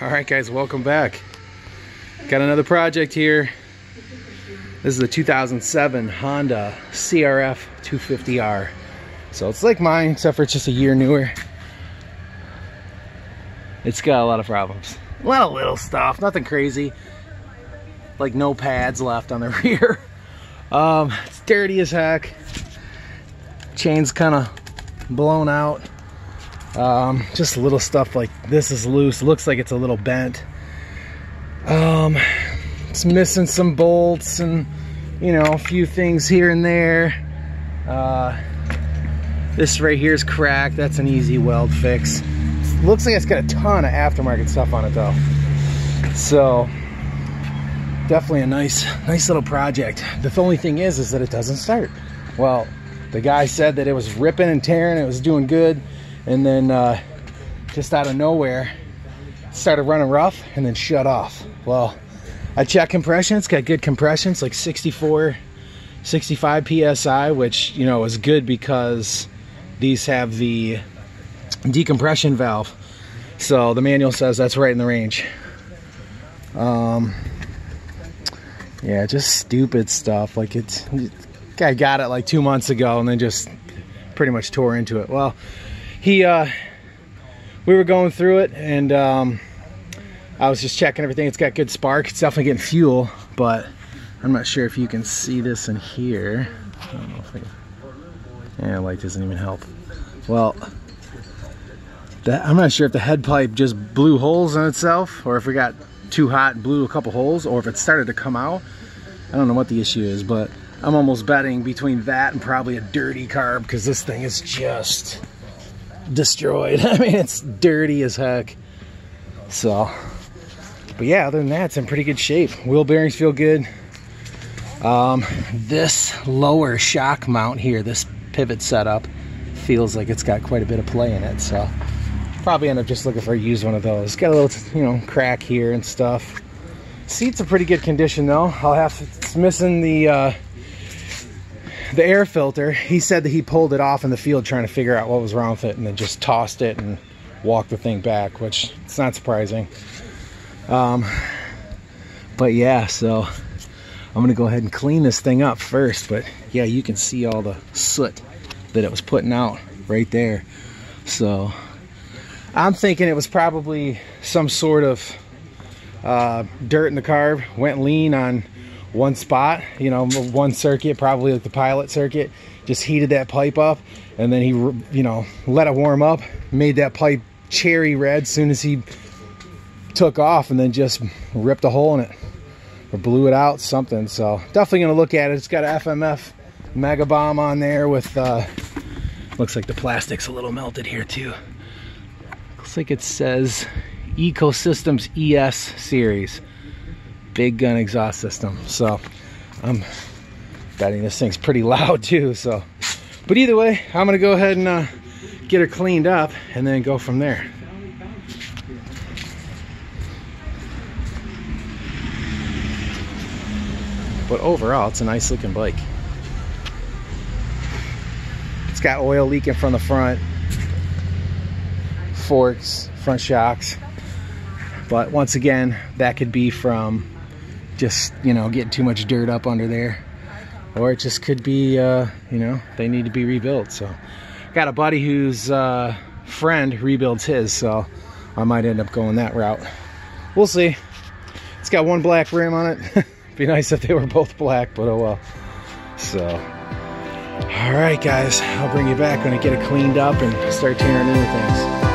All right, guys, welcome back. Got another project here. This is the 2007 Honda CRF 250R. So it's like mine, except for it's just a year newer. It's got a lot of problems. A lot of little stuff, nothing crazy. Like no pads left on the rear. Um, it's dirty as heck. Chain's kind of blown out. Um, just little stuff like this is loose. Looks like it's a little bent. Um, it's missing some bolts and you know a few things here and there. Uh, this right here is cracked. That's an easy weld fix. Looks like it's got a ton of aftermarket stuff on it though. So definitely a nice, nice little project. The only thing is, is that it doesn't start. Well, the guy said that it was ripping and tearing. It was doing good and then uh, just out of nowhere started running rough and then shut off. Well I checked compression it's got good compression it's like 64 65 psi which you know is good because these have the decompression valve. So the manual says that's right in the range. Um yeah just stupid stuff. Like it's I got it like two months ago and then just pretty much tore into it. Well he uh, we were going through it and um, I was just checking everything. It's got good spark. It's definitely getting fuel but I'm not sure if you can see this in here. I yeah light doesn't even help. Well that I'm not sure if the head pipe just blew holes in itself or if we got too hot and blew a couple holes or if it started to come out. I don't know what the issue is but I'm almost betting between that and probably a dirty carb because this thing is just destroyed. I mean, it's dirty as heck. So, but yeah, other than that, it's in pretty good shape. Wheel bearings feel good. Um, this lower shock mount here, this pivot setup, feels like it's got quite a bit of play in it. So, probably end up just looking for a used one of those. Got a little, you know, crack here and stuff. Seats are pretty good condition though. I'll have to, it's missing the uh, the air filter, he said that he pulled it off in the field trying to figure out what was wrong with it and then just tossed it and walked the thing back, which it's not surprising. Um, but yeah, so I'm gonna go ahead and clean this thing up first. But yeah, you can see all the soot that it was putting out right there. So I'm thinking it was probably some sort of uh, dirt in the carb, went lean on one spot, you know, one circuit, probably like the pilot circuit, just heated that pipe up and then he, you know, let it warm up, made that pipe cherry red as soon as he took off and then just ripped a hole in it or blew it out, something. So definitely gonna look at it. It's got an FMF Mega Bomb on there with, uh, looks like the plastic's a little melted here too. Looks like it says Ecosystems ES series big gun exhaust system. So I'm betting this thing's pretty loud too. So, but either way, I'm gonna go ahead and uh, get her cleaned up and then go from there. But overall, it's a nice looking bike. It's got oil leaking from the front, forks, front shocks. But once again, that could be from just you know getting too much dirt up under there. Or it just could be uh, you know they need to be rebuilt. So got a buddy whose uh, friend rebuilds his so I might end up going that route. We'll see. It's got one black rim on it. Be nice if they were both black but oh well. So all right guys I'll bring you back when I get it cleaned up and start tearing into things